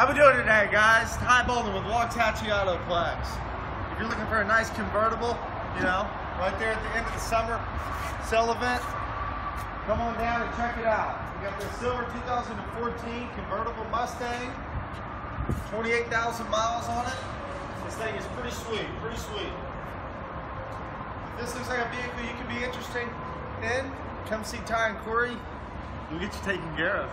How we doing today, guys? Ty Bolden with Waxahachie Autoplex. If you're looking for a nice convertible, you know, right there at the end of the summer sale event, come on down and check it out. We got the silver 2014 convertible Mustang, 28,000 miles on it. This thing is pretty sweet, pretty sweet. If this looks like a vehicle you could be interested in, come see Ty and Corey. We'll get you taken care of.